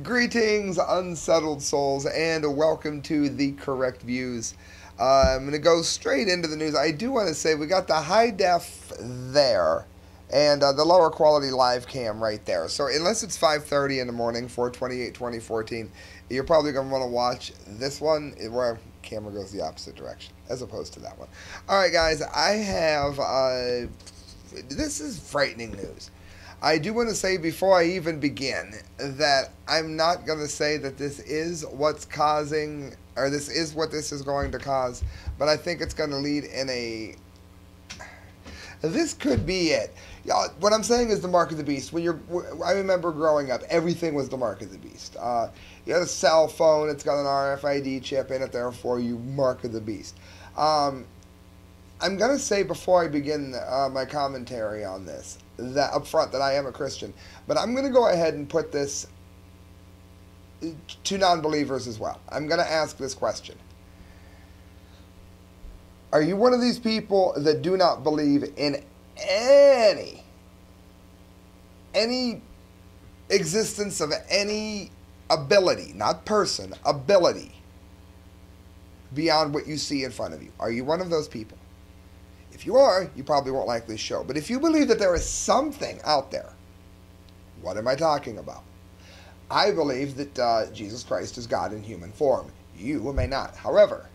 Greetings, unsettled souls, and welcome to the correct views. Uh, I'm going to go straight into the news. I do want to say we got the high def there and uh, the lower quality live cam right there. So unless it's 5:30 in the morning, 428 2014, you're probably going to want to watch this one where camera goes the opposite direction as opposed to that one. All right, guys, I have uh, this is frightening news. I do want to say before I even begin that I'm not going to say that this is what's causing or this is what this is going to cause, but I think it's going to lead in a. This could be it. What I'm saying is the mark of the beast. When you're, I remember growing up, everything was the mark of the beast. Uh, you had a cell phone; it's got an RFID chip in it, therefore you mark of the beast. Um, I'm gonna say before I begin uh, my commentary on this that up front that I am a Christian, but I'm gonna go ahead and put this to non-believers as well. I'm gonna ask this question: Are you one of these people that do not believe in any any existence of any ability, not person, ability beyond what you see in front of you? Are you one of those people? If you are, you probably won't like this show. But if you believe that there is something out there, what am I talking about? I believe that uh, Jesus Christ is God in human form. You may not. However,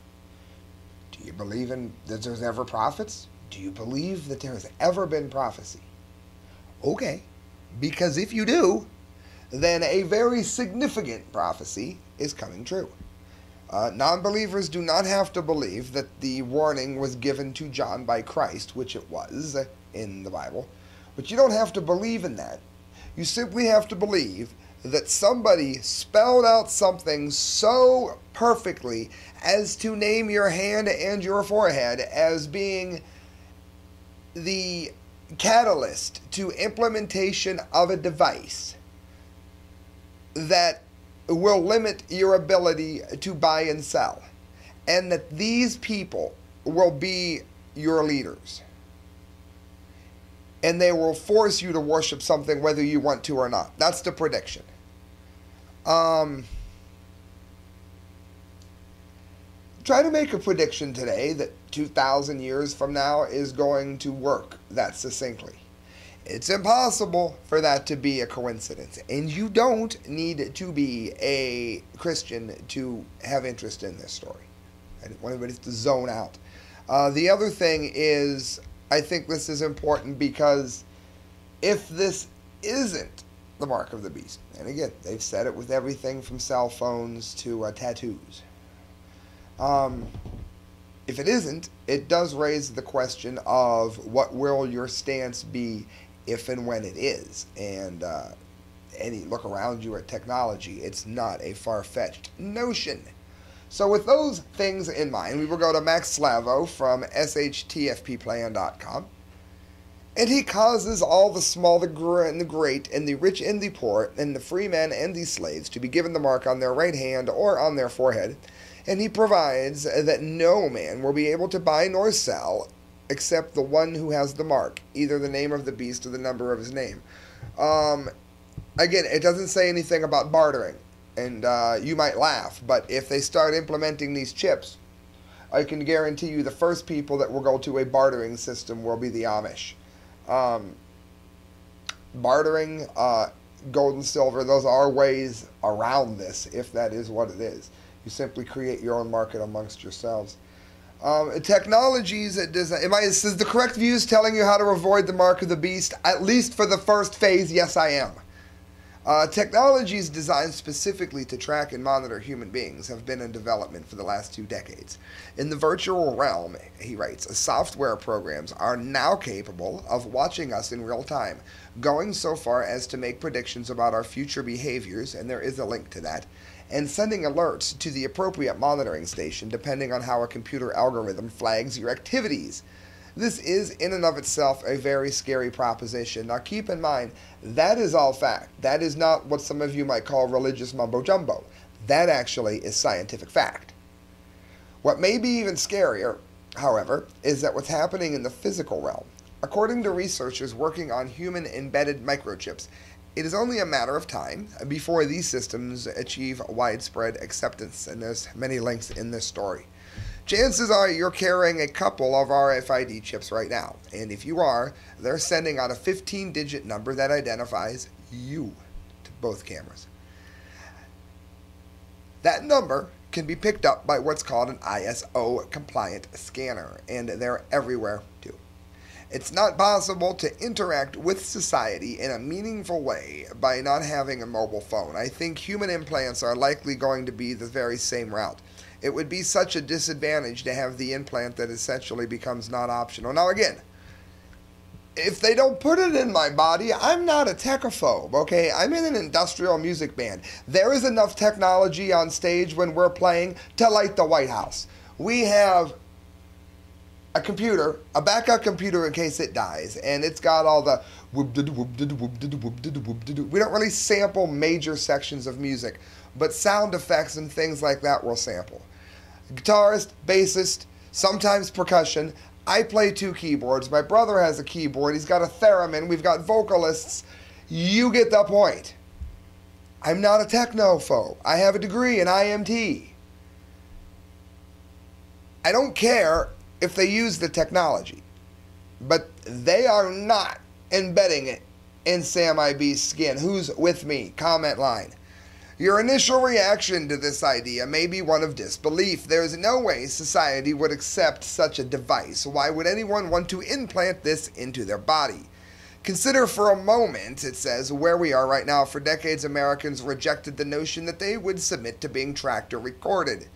do you believe in that there's ever prophets? Do you believe that there has ever been prophecy? Okay, because if you do, then a very significant prophecy is coming true. Uh, non believers do not have to believe that the warning was given to John by Christ, which it was in the Bible, but you don't have to believe in that. You simply have to believe that somebody spelled out something so perfectly as to name your hand and your forehead as being the catalyst to implementation of a device that will limit your ability to buy and sell. And that these people will be your leaders. And they will force you to worship something whether you want to or not. That's the prediction. Um, try to make a prediction today that 2,000 years from now is going to work that succinctly. It's impossible for that to be a coincidence. And you don't need to be a Christian to have interest in this story. I don't want everybody to zone out. Uh, the other thing is, I think this is important because if this isn't the mark of the beast, and again, they've said it with everything from cell phones to uh, tattoos. Um, if it isn't, it does raise the question of what will your stance be if and when it is. And uh, any look around you at technology, it's not a far fetched notion. So, with those things in mind, we will go to Mac Slavo from SHTFplan.com. And he causes all the small, the, and the great, and the rich and the poor, and the free men and the slaves to be given the mark on their right hand or on their forehead. And he provides that no man will be able to buy nor sell except the one who has the mark, either the name of the beast or the number of his name. Um, again, it doesn't say anything about bartering, and uh, you might laugh, but if they start implementing these chips, I can guarantee you the first people that will go to a bartering system will be the Amish. Um, bartering, uh, gold and silver, those are ways around this, if that is what it is. You simply create your own market amongst yourselves. Um, technologies that design. Am I, is the correct views telling you how to avoid the mark of the beast? At least for the first phase, yes, I am. Uh, technologies designed specifically to track and monitor human beings have been in development for the last two decades. In the virtual realm, he writes, software programs are now capable of watching us in real time, going so far as to make predictions about our future behaviors, and there is a link to that, and sending alerts to the appropriate monitoring station depending on how a computer algorithm flags your activities. This is, in and of itself, a very scary proposition. Now, keep in mind, that is all fact. That is not what some of you might call religious mumbo jumbo. That actually is scientific fact. What may be even scarier, however, is that what's happening in the physical realm. According to researchers working on human embedded microchips, it is only a matter of time before these systems achieve widespread acceptance, and there's many links in this story. Chances are you're carrying a couple of RFID chips right now, and if you are, they're sending out a 15 digit number that identifies you to both cameras. That number can be picked up by what's called an ISO compliant scanner, and they're everywhere. It's not possible to interact with society in a meaningful way by not having a mobile phone. I think human implants are likely going to be the very same route. It would be such a disadvantage to have the implant that essentially becomes not optional. Now, again, if they don't put it in my body, I'm not a techophobe, okay? I'm in an industrial music band. There is enough technology on stage when we're playing to light the White House. We have a computer, a backup computer in case it dies, and it's got all the we don't really sample major sections of music, but sound effects and things like that we'll sample. Guitarist, bassist, sometimes percussion. I play two keyboards. My brother has a keyboard. He's got a theremin. We've got vocalists. You get the point. I'm not a technophobe. I have a degree in IMT. I don't care if they use the technology, but they are not embedding it in Sam I Be's skin. Who's with me? Comment line. Your initial reaction to this idea may be one of disbelief. There is no way society would accept such a device. Why would anyone want to implant this into their body? Consider for a moment, it says, where we are right now. For decades, Americans rejected the notion that they would submit to being tracked or recorded.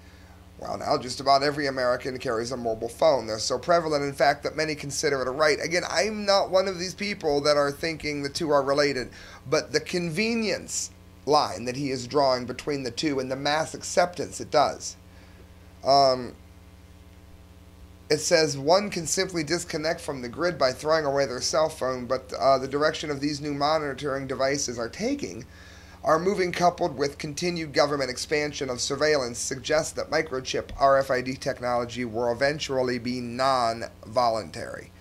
Well, now just about every American carries a mobile phone. They're so prevalent, in fact, that many consider it a right. Again, I'm not one of these people that are thinking the two are related, but the convenience line that he is drawing between the two and the mass acceptance it does. Um, it says one can simply disconnect from the grid by throwing away their cell phone, but uh, the direction of these new monitoring devices are taking are moving coupled with continued government expansion of surveillance suggests that microchip RFID technology will eventually be non voluntary.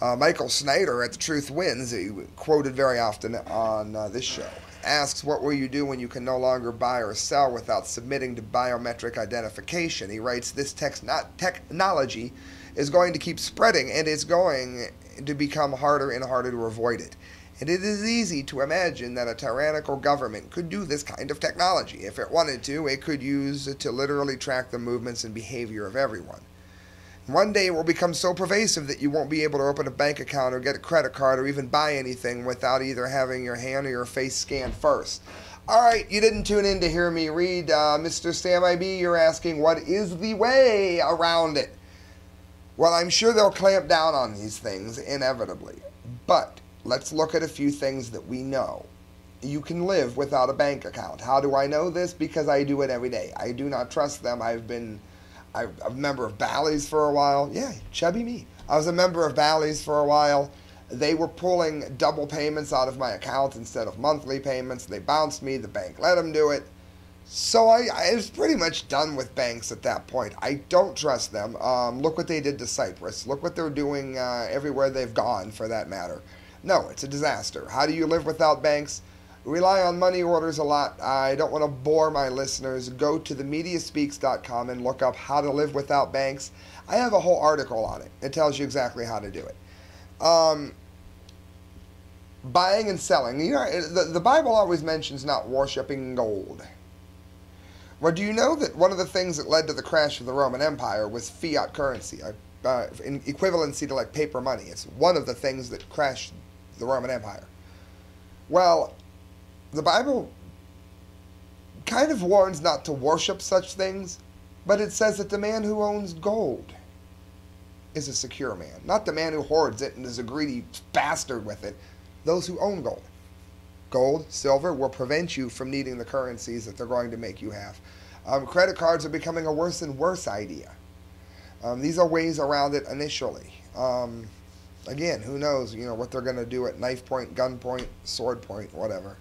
Uh, Michael Snyder at The Truth Wins, he quoted very often on uh, this show, asks, What will you do when you can no longer buy or sell without submitting to biometric identification? He writes, This technology is going to keep spreading and it's going to become harder and harder to avoid it. And it is easy to imagine that a tyrannical government could do this kind of technology. If it wanted to, it could use it to literally track the movements and behavior of everyone. One day it will become so pervasive that you won't be able to open a bank account or get a credit card or even buy anything without either having your hand or your face scanned first. All right, you didn't tune in to hear me read, uh, Mr. Sam I Be. You're asking what is the way around it? Well, I'm sure they'll clamp down on these things inevitably. But let's look at a few things that we know. You can live without a bank account. How do I know this? Because I do it every day. I do not trust them. I've been a member of Bally's for a while. Yeah, chubby me. I was a member of Bally's for a while. They were pulling double payments out of my account instead of monthly payments. They bounced me. The bank let them do it. So I, I was pretty much done with banks at that point. I don't trust them. Um, look what they did to Cyprus. Look what they're doing uh, everywhere they've gone, for that matter. No, it's a disaster. How do you live without banks? rely on money orders a lot. I don't want to bore my listeners. Go to themediaspeaks.com and look up how to live without banks. I have a whole article on it. It tells you exactly how to do it. Um, buying and selling. You know, the, the Bible always mentions not worshiping gold. Well, do you know that one of the things that led to the crash of the Roman Empire was fiat currency, uh, uh in equivalency to like paper money? It's one of the things that crashed the Roman Empire. Well, the Bible kind of warns not to worship such things, but it says that the man who owns gold is a secure man, not the man who hoards it and is a greedy bastard with it. Those who own gold. Gold, silver will prevent you from needing the currencies that they're going to make you have. Um, credit cards are becoming a worse and worse idea. Um, these are ways around it initially. Um, again, who knows? You know what they're going to do at knife point, gun point, sword point, whatever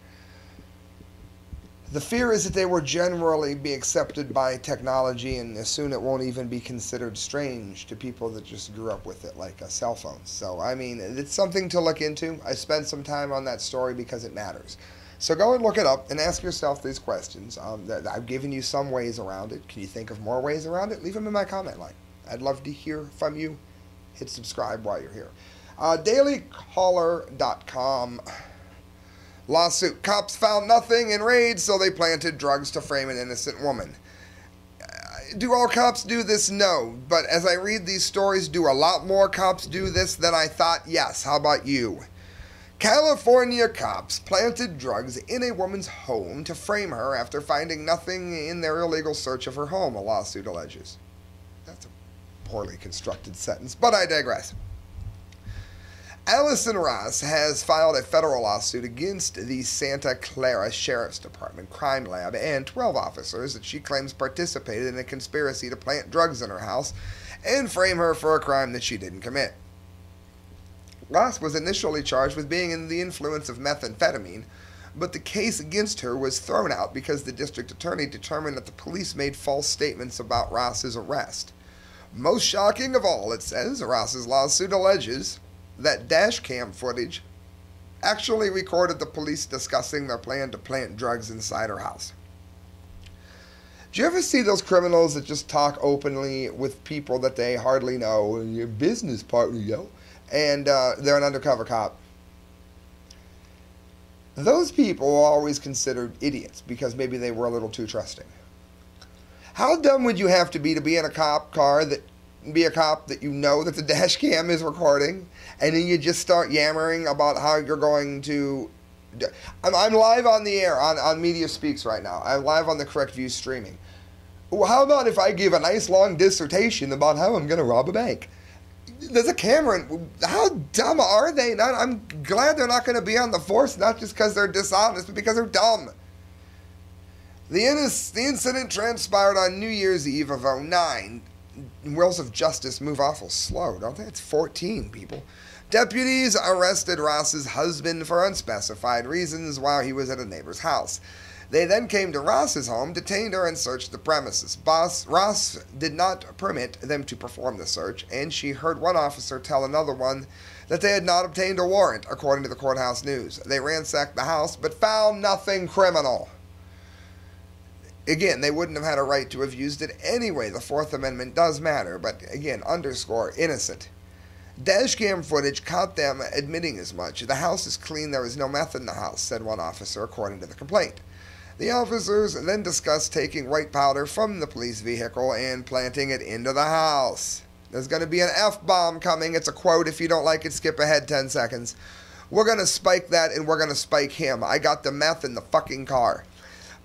The fear is that they will generally be accepted by technology, and soon it won't even be considered strange to people that just grew up with it, like a cell phone. So, I mean, it's something to look into. I spent some time on that story because it matters. So go and look it up and ask yourself these questions. Um, that I've given you some ways around it. Can you think of more ways around it? Leave them in my comment line. I'd love to hear from you. Hit subscribe while you're here. Uh, DailyCaller.com. Lawsuit. Cops found nothing in raid, so they planted drugs to frame an innocent woman. Uh, do all cops do this? No. But as I read these stories, do a lot more cops do this than I thought? Yes. How about you? California cops planted drugs in a woman's home to frame her after finding nothing in their illegal search of her home, a lawsuit alleges. That's a poorly constructed sentence, but I digress. Allison Ross has filed a federal lawsuit against the Santa Clara Sheriff's Department crime lab and 12 officers that she claims participated in a conspiracy to plant drugs in her house and frame her for a crime that she didn't commit. Ross was initially charged with being in the influence of methamphetamine, but the case against her was thrown out because the district attorney determined that the police made false statements about Ross's arrest. Most shocking of all, it says, Ross's lawsuit alleges that dash cam footage actually recorded the police discussing their plan to plant drugs inside her house. Do you ever see those criminals that just talk openly with people that they hardly know? Your business partner, yo. And uh, they're an undercover cop. Those people are always considered idiots because maybe they were a little too trusting. How dumb would you have to be to be in a cop car that be a cop that you know that the dash cam is recording, and then you just start yammering about how you're going to. I'm, I'm live on the air on, on Media Speaks right now. I'm live on the Correct View streaming. Well, how about if I give a nice long dissertation about how I'm going to rob a bank? There's a camera. How dumb are they? Not, I'm glad they're not going to be on the force, not just because they're dishonest, but because they're dumb. The, the incident transpired on New Year's Eve of 09 wheels of justice move awful slow, don't they? It's 14 people. Deputies arrested Ross's husband for unspecified reasons while he was at a neighbor's house. They then came to Ross's home, detained her, and searched the premises. Boss Ross did not permit them to perform the search, and she heard one officer tell another one that they had not obtained a warrant, according to the courthouse news. They ransacked the house, but found nothing criminal. Again, they wouldn't have had a right to have used it anyway. The Fourth Amendment does matter, but again, underscore innocent. Dashcam footage caught them admitting as much. The house is clean, there is no meth in the house, said one officer, according to the complaint. The officers then discussed taking white powder from the police vehicle and planting it into the house. There's going to be an F bomb coming. It's a quote. If you don't like it, skip ahead 10 seconds. We're going to spike that and we're going to spike him. I got the meth in the fucking car.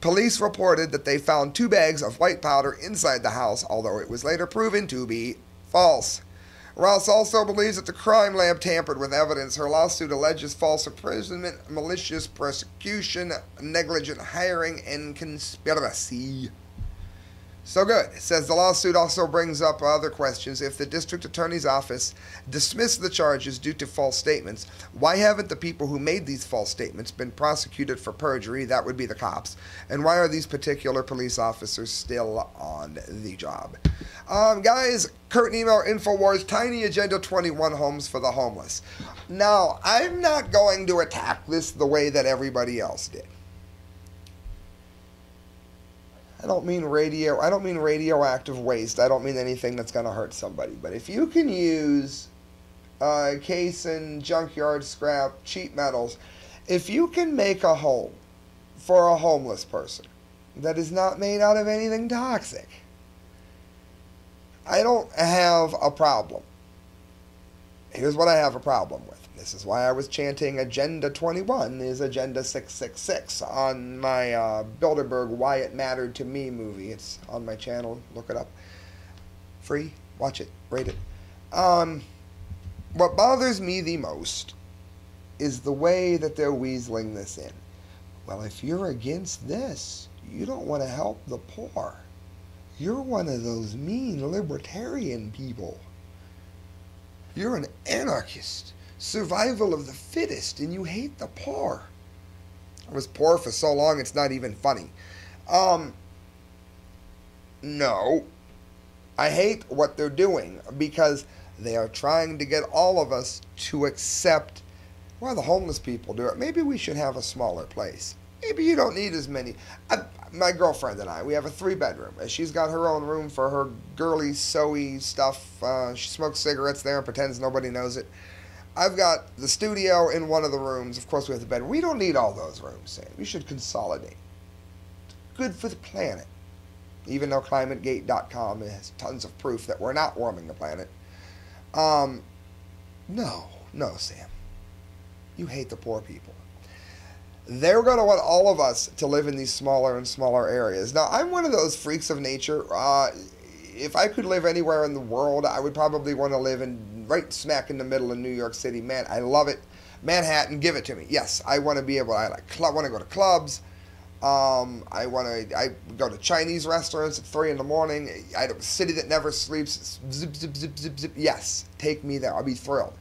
Police reported that they found two bags of white powder inside the house, although it was later proven to be false. Ross also believes that the crime lab tampered with evidence. Her lawsuit alleges false imprisonment, malicious prosecution, negligent hiring, and conspiracy. So good. It says the lawsuit also brings up other questions. If the district attorney's office dismissed the charges due to false statements, why haven't the people who made these false statements been prosecuted for perjury? That would be the cops. And why are these particular police officers still on the job? Um, guys, Kurt Nimmo InfoWars, Tiny Agenda 21 Homes for the Homeless. Now, I'm not going to attack this the way that everybody else did. I don't mean radio. I don't mean radioactive waste. I don't mean anything that's going to hurt somebody. But if you can use uh, case and junkyard scrap, cheap metals, if you can make a home for a homeless person that is not made out of anything toxic, I don't have a problem. Here's what I have a problem with. This is why I was chanting Agenda 21 is Agenda 666 on my uh, Bilderberg Why It Mattered to Me movie. It's on my channel. Look it up. Free. Watch it. Rate it. Um, what bothers me the most is the way that they're weaseling this in. Well, if you're against this, you don't want to help the poor. You're one of those mean libertarian people. You're an anarchist survival of the fittest and you hate the poor. I was poor for so long it's not even funny. Um, no. I hate what they're doing because they are trying to get all of us to accept well, the homeless people do it. Maybe we should have a smaller place. Maybe you don't need as many. I, my girlfriend and I, we have a three bedroom. And she's got her own room for her girly, sewy stuff. Uh, she smokes cigarettes there and pretends nobody knows it. I've got the studio in one of the rooms. Of course, we have the bed. We don't need all those rooms, Sam. We should consolidate. Good for the planet. Even though ClimateGate.com has tons of proof that we're not warming the planet. Um, no, no, Sam. You hate the poor people. They're going to want all of us to live in these smaller and smaller areas. Now, I'm one of those freaks of nature. Uh, if I could live anywhere in the world, I would probably want to live in right smack in the middle of New York City. Man, I love it. Manhattan, give it to me. Yes, I want to be able. I like. I want to go to clubs. Um, I want to. I go to Chinese restaurants at three in the morning. I a city that never sleeps. Zip, zip, zip, zip, zip. Yes, take me there. I'll be thrilled.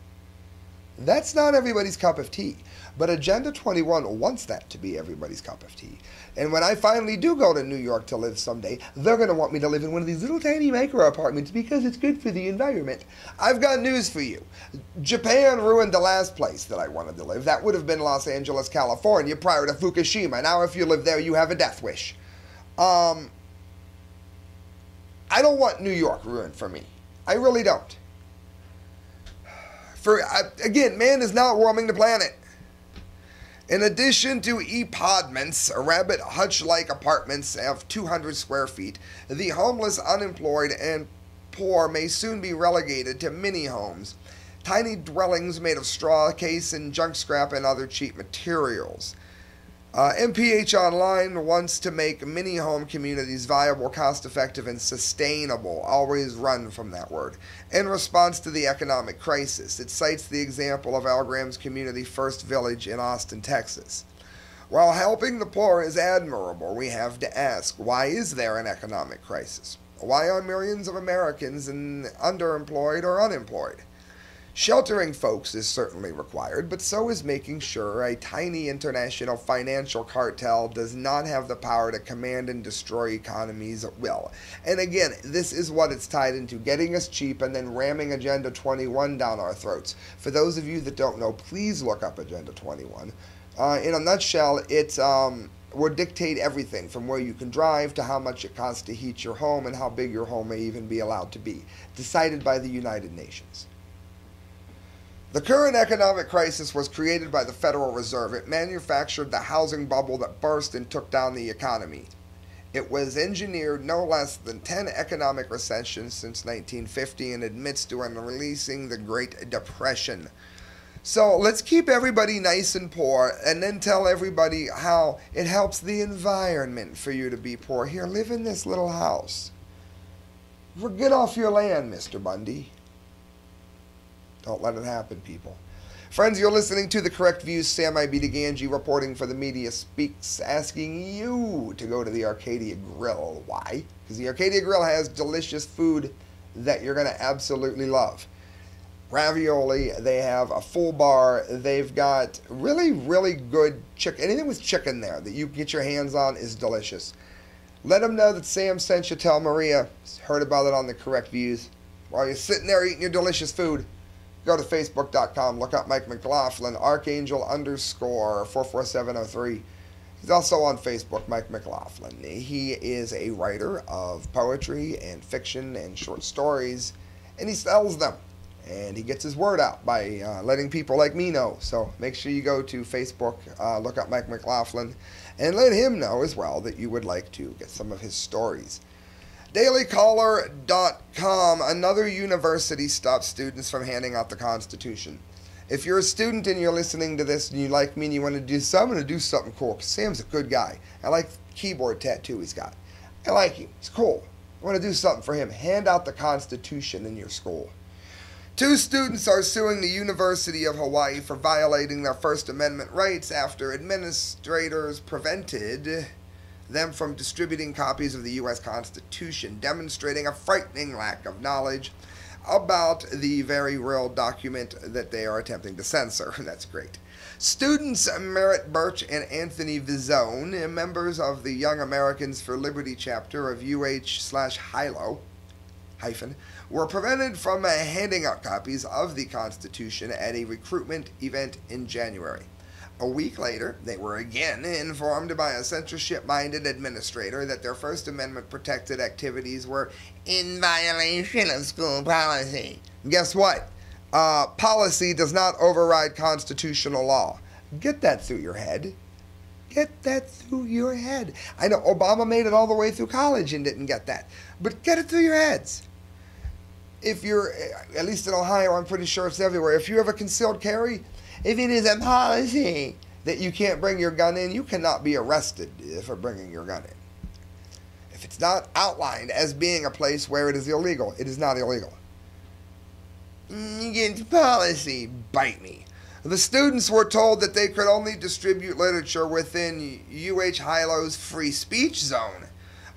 That's not everybody's cup of tea. But Agenda 21 wants that to be everybody's cup of tea. And when I finally do go to New York to live someday, they're going to want me to live in one of these little tiny micro apartments because it's good for the environment. I've got news for you. Japan ruined the last place that I wanted to live. That would have been Los Angeles, California prior to Fukushima. Now, if you live there, you have a death wish. Um, I don't want New York ruined for me. I really don't. For again, man is not warming the planet. In addition to aPodments, rabbit hutch-like apartments of 200 square feet, the homeless, unemployed, and poor may soon be relegated to mini homes, tiny dwellings made of straw, case, and junk scrap and other cheap materials. Uh, MPH Online wants to make mini home communities viable, cost effective, and sustainable. Always run from that word. In response to the economic crisis, it cites the example of Al Graham's community First Village in Austin, Texas. While helping the poor is admirable, we have to ask why is there an economic crisis? Why are millions of Americans underemployed or unemployed? Sheltering folks is certainly required, but so is making sure a tiny international financial cartel does not have the power to command and destroy economies at will. And again, this is what it's tied into getting us cheap and then ramming Agenda 21 down our throats. For those of you that don't know, please look up Agenda 21. Uh, in a nutshell, it um, will dictate everything from where you can drive to how much it costs to heat your home and how big your home may even be allowed to be, decided by the United Nations. The current economic crisis was created by the Federal Reserve. It manufactured the housing bubble that burst and took down the economy. It was engineered no less than 10 economic recessions since 1950 and admits to releasing the Great Depression. So let's keep everybody nice and poor and then tell everybody how it helps the environment for you to be poor. Here, live in this little house. Get off your land, Mr. Bundy. Don't let it happen, people. Friends, you're listening to The Correct Views. Sam I Be Di Gangi reporting for the Media Speaks, asking you to go to the Arcadia Grill. Why? Because the Arcadia Grill has delicious food that you're going to absolutely love. Ravioli, they have a full bar. They've got really, really good chicken. Anything with chicken there that you get your hands on is delicious. Let them know that Sam sent you. Tell Maria heard about it on The Correct Views. While you're sitting there eating your delicious food, Go to facebook.com, look up Mike McLaughlin, Archangel underscore 44703. He's also on Facebook, Mike McLaughlin. He is a writer of poetry and fiction and short stories, and he sells them. And he gets his word out by uh, letting people like me know. So make sure you go to Facebook, uh, look up Mike McLaughlin, and let him know as well that you would like to get some of his stories. DailyCaller.com. Another university stops students from handing out the Constitution. If you're a student and you're listening to this and you like me and you want to do something, to do something cool. Cause Sam's a good guy. I like the keyboard tattoo he's got. I like him. He's cool. I want to do something for him. Hand out the Constitution in your school. Two students are suing the University of Hawaii for violating their First Amendment rights after administrators prevented them from distributing copies of the U.S. Constitution, demonstrating a frightening lack of knowledge about the very real document that they are attempting to censor. That's great. Students Merritt Burch and Anthony Vizzone, members of the Young Americans for Liberty chapter of UH slash Hilo, hyphen, were prevented from handing out copies of the Constitution at a recruitment event in January. A week later, they were again informed by a censorship minded administrator that their First Amendment protected activities were in violation of school policy. Guess what? Uh, policy does not override constitutional law. Get that through your head. Get that through your head. I know Obama made it all the way through college and didn't get that, but get it through your heads. If you're, at least in Ohio, I'm pretty sure it's everywhere. If you have a concealed carry, if it is a policy that you can't bring your gun in, you cannot be arrested for bringing your gun in. If it's not outlined as being a place where it is illegal, it is not illegal. Against mm, policy, bite me. The students were told that they could only distribute literature within UH Hilo's free speech zone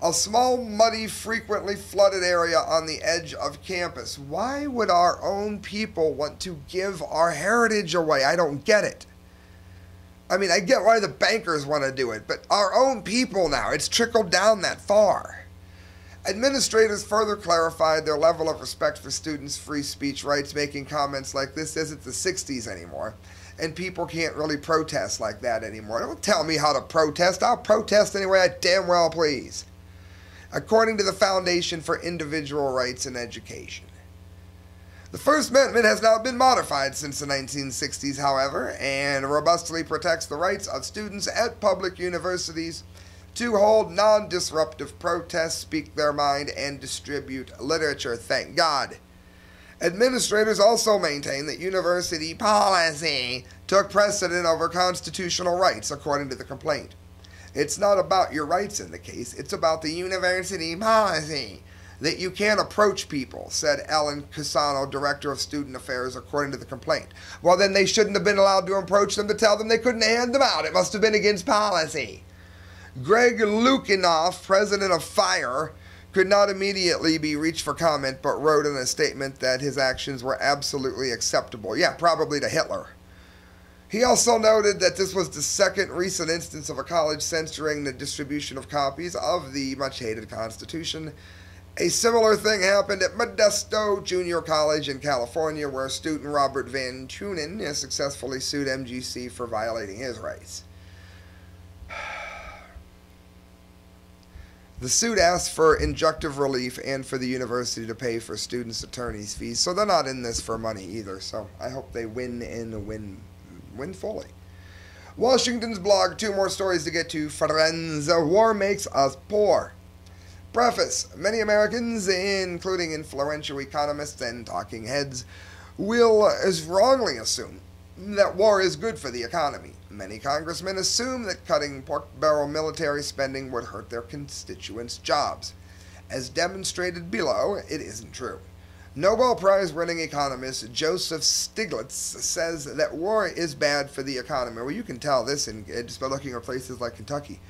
a small, muddy, frequently flooded area on the edge of campus. Why would our own people want to give our heritage away? I don't get it. I mean, I get why the bankers want to do it, but our own people now, it's trickled down that far. Administrators further clarified their level of respect for students' free speech rights, making comments like this isn't the 60s anymore, and people can't really protest like that anymore. Don't tell me how to protest. I'll protest any way I damn well please according to the Foundation for Individual Rights in Education. The First Amendment has not been modified since the 1960s, however, and robustly protects the rights of students at public universities to hold non disruptive protests, speak their mind, and distribute literature. Thank God. Administrators also maintain that university policy took precedent over constitutional rights, according to the complaint. It's not about your rights in the case, it's about the university policy that you can't approach people, said Ellen Cusano, Director of Student Affairs, according to the complaint. Well, then they shouldn't have been allowed to approach them to tell them they couldn't hand them out. It must have been against policy. Greg Lukianoff, president of FIRE, could not immediately be reached for comment, but wrote in a statement that his actions were absolutely acceptable. Yeah, probably to Hitler. He also noted that this was the second recent instance of a college censoring the distribution of copies of the much hated Constitution. A similar thing happened at Modesto Junior College in California, where student Robert Van Tuinen has successfully sued MJC for violating his rights. The suit asks for injunctive relief and for the university to pay for students' attorney's fees, so they're not in this for money either. So I hope they win and win win fully. Washington's blog, two more stories to get to. Friends, war makes us poor. Preface Many Americans, including influential economists and talking heads, will as wrongly assume that war is good for the economy. Many congressmen assume that cutting pork barrel military spending would hurt their constituents' jobs. As demonstrated below, it isn't true. Nobel Prize winning economist Joseph Stiglitz says that war is bad for the economy. Well, you can tell this in, just by looking at places like Kentucky.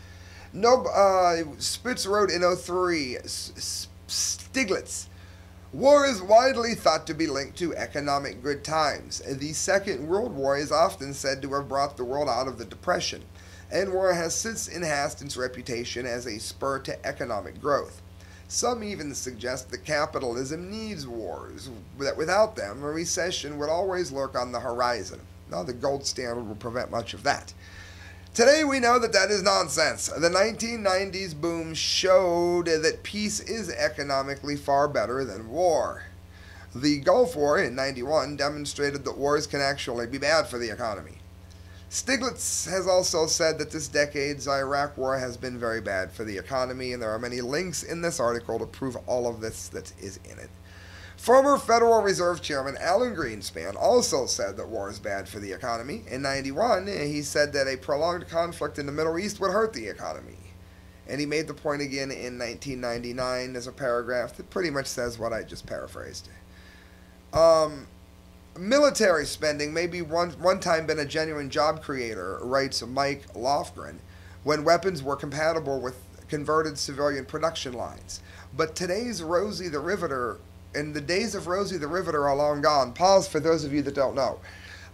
No, uh, Spitz wrote in 03, Stiglitz, War is widely thought to be linked to economic good times. The Second World War is often said to have brought the world out of the Depression, and war has since enhanced its reputation as a spur to economic growth. Some even suggest that capitalism needs wars, that without them, a recession would always lurk on the horizon. Now, the gold standard will prevent much of that. Today, we know that that is nonsense. The 1990s boom showed that peace is economically far better than war. The Gulf War in 91 demonstrated that wars can actually be bad for the economy. Stiglitz has also said that this decade's Iraq war has been very bad for the economy, and there are many links in this article to prove all of this that is in it. Former Federal Reserve Chairman Alan Greenspan also said that war is bad for the economy. In 91, he said that a prolonged conflict in the Middle East would hurt the economy. And he made the point again in 1999 as a paragraph that pretty much says what I just paraphrased. Um, Military spending may be one, one time been a genuine job creator, writes Mike Lofgren, when weapons were compatible with converted civilian production lines. But today's Rosie the Riveter, in the days of Rosie the Riveter are long gone. Pause for those of you that don't know.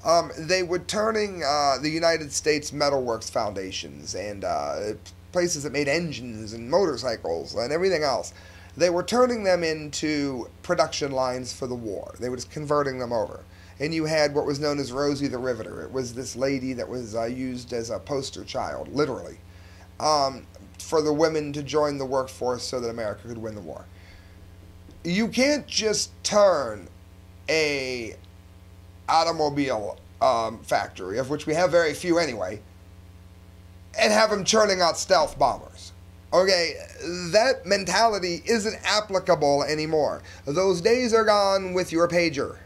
Um, they were turning uh, the United States Metalworks Foundations and uh, places that made engines and motorcycles and everything else. They were turning them into production lines for the war. They were just converting them over. And you had what was known as Rosie the Riveter. It was this lady that was uh, used as a poster child, literally, um, for the women to join the workforce so that America could win the war. You can't just turn a automobile um, factory, of which we have very few anyway, and have them churning out stealth bombers. Okay, that mentality isn't applicable anymore. Those days are gone with your pager.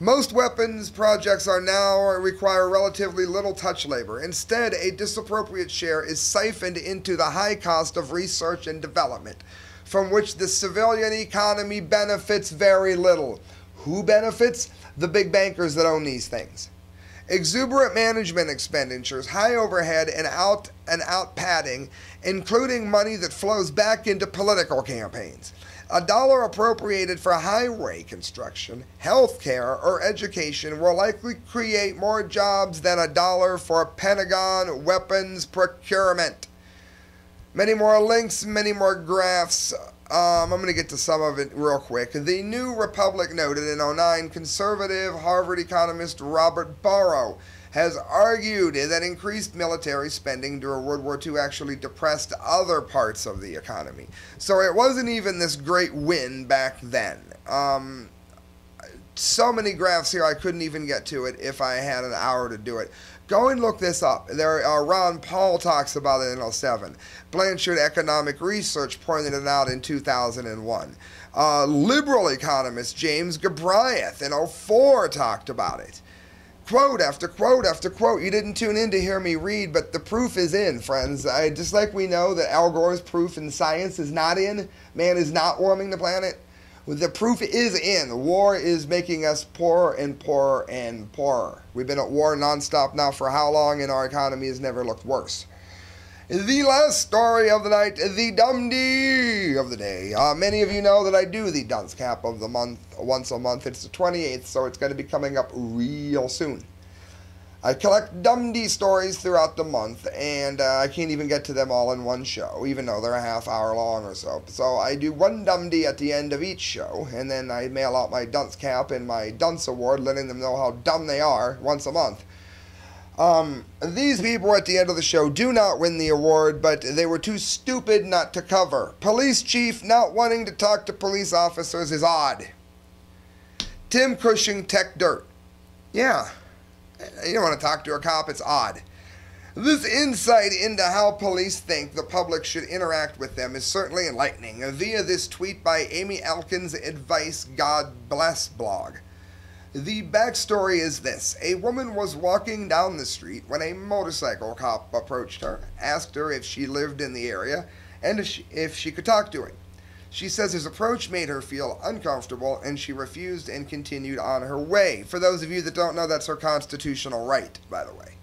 Most weapons projects are now require relatively little touch labor. Instead, a disappropriate share is siphoned into the high cost of research and development, from which the civilian economy benefits very little. Who benefits? The big bankers that own these things. Exuberant management expenditures, high overhead, and out and out padding, including money that flows back into political campaigns. A dollar appropriated for highway construction, health care, or education will likely create more jobs than a dollar for Pentagon weapons procurement. Many more links, many more graphs. Um, I'm going to get to some of it real quick. The New Republic noted in 09 conservative Harvard economist Robert Barro has argued that increased military spending during World War II actually depressed other parts of the economy. So it wasn't even this great win back then. Um, so many graphs here, I couldn't even get to it if I had an hour to do it. Go and look this up. There, uh, Ron Paul talks about it in 07. Blanchard Economic Research pointed it out in 2001. Uh, liberal economist James Galbraith in 04 talked about it. Quote after quote after quote. You didn't tune in to hear me read, but the proof is in, friends. I, just like we know that Al Gore's proof in science is not in, man is not warming the planet the proof is in. The war is making us poorer and poorer and poorer. We've been at war nonstop now for how long, and our economy has never looked worse. The last story of the night, the Dumdy of the day. Uh, many of you know that I do the Dunce Cap of the month once a month. It's the 28th, so it's going to be coming up real soon. I collect Dumdy stories throughout the month, and uh, I can't even get to them all in one show, even though they're a half hour long or so. So I do one Dumdy at the end of each show, and then I mail out my Dunce Cap and my Dunce Award, letting them know how dumb they are once a month. Um, these people at the end of the show do not win the award, but they were too stupid not to cover. Police chief not wanting to talk to police officers is odd. Tim Cushing Tech Dirt. Yeah, you don't want to talk to a cop, it's odd. This insight into how police think the public should interact with them is certainly enlightening via this tweet by Amy Elkins' Advice God Bless blog. The backstory is this A woman was walking down the street when a motorcycle cop approached her, asked her if she lived in the area, and if she, if she could talk to him. She says his approach made her feel uncomfortable and she refused and continued on her way. For those of you that don't know, that's her constitutional right, by the way.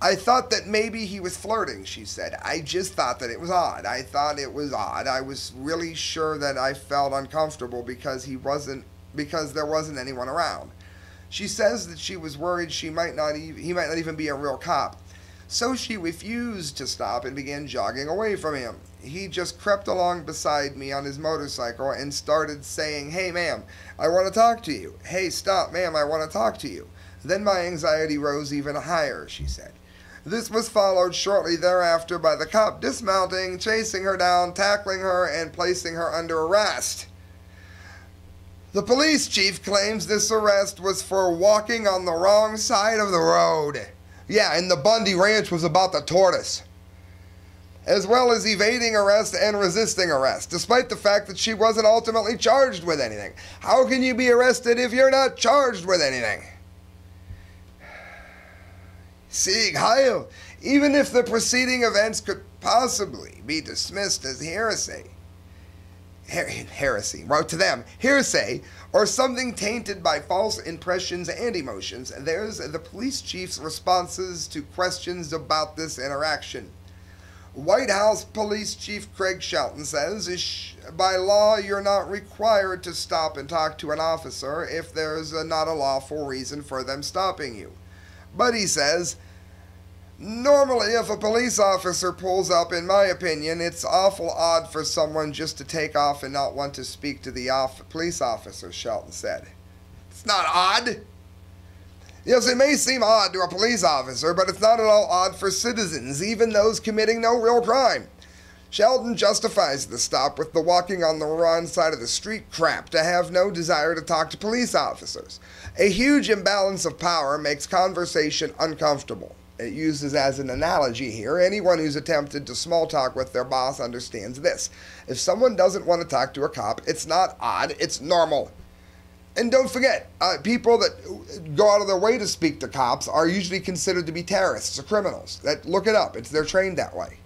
I thought that maybe he was flirting, she said. I just thought that it was odd. I thought it was odd. I was really sure that I felt uncomfortable because he wasn't because there wasn't anyone around. She says that she was worried she might not even, he might not even be a real cop. So she refused to stop and began jogging away from him he just crept along beside me on his motorcycle and started saying, Hey, ma'am, I want to talk to you. Hey, stop, ma'am, I want to talk to you. Then my anxiety rose even higher, she said. This was followed shortly thereafter by the cop dismounting, chasing her down, tackling her, and placing her under arrest. The police chief claims this arrest was for walking on the wrong side of the road. Yeah, and the Bundy Ranch was about the tortoise as well as evading arrest and resisting arrest, despite the fact that she wasn't ultimately charged with anything. How can you be arrested if you're not charged with anything? Sieg Heil, even if the preceding events could possibly be dismissed as heresy, her- heresy, wrote to them, hearsay, or something tainted by false impressions and emotions, there's the police chief's responses to questions about this interaction. White House Police Chief Craig Shelton says by law you're not required to stop and talk to an officer if there's not a lawful reason for them stopping you. But he says, normally if a police officer pulls up, in my opinion, it's awful odd for someone just to take off and not want to speak to the off- police officer, Shelton said. It's not odd. Yes, it may seem odd to a police officer, but it's not at all odd for citizens, even those committing no real crime. Shelton justifies the stop with the walking on the wrong side of the street crap to have no desire to talk to police officers. A huge imbalance of power makes conversation uncomfortable. It uses as an analogy here. Anyone who's attempted to small talk with their boss understands this. If someone doesn't want to talk to a cop, it's not odd, it's normal. And don't forget, uh, people that go out of their way to speak to cops are usually considered to be terrorists or criminals. That look it up; it's they're trained that way.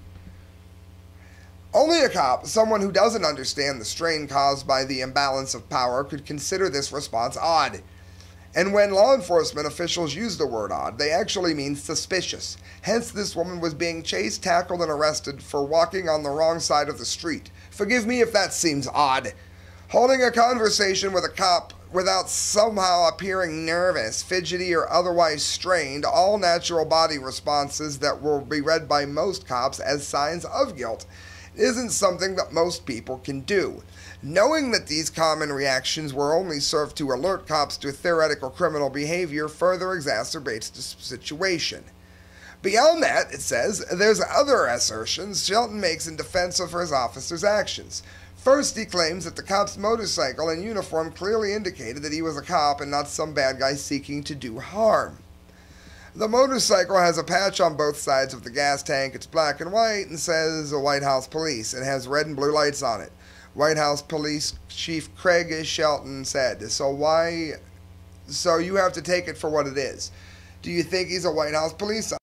Only a cop, someone who doesn't understand the strain caused by the imbalance of power, could consider this response odd. And when law enforcement officials use the word odd, they actually mean suspicious. Hence, this woman was being chased, tackled, and arrested for walking on the wrong side of the street. Forgive me if that seems odd. Holding a conversation with a cop without somehow appearing nervous, fidgety, or otherwise strained, all natural body responses that will be read by most cops as signs of guilt, isn't something that most people can do. Knowing that these common reactions will only serve to alert cops to theoretical criminal behavior further exacerbates the situation. Beyond that, it says, there's other assertions Shelton makes in defense of his officer's actions. First, he claims that the cop's motorcycle and uniform clearly indicated that he was a cop and not some bad guy seeking to do harm. The motorcycle has a patch on both sides of the gas tank. It's black and white and says Whitehouse Police and has red and blue lights on it. Whitehouse Police Chief Craig Shelton said. So why? So you have to take it for what it is. Do you think he's a White House police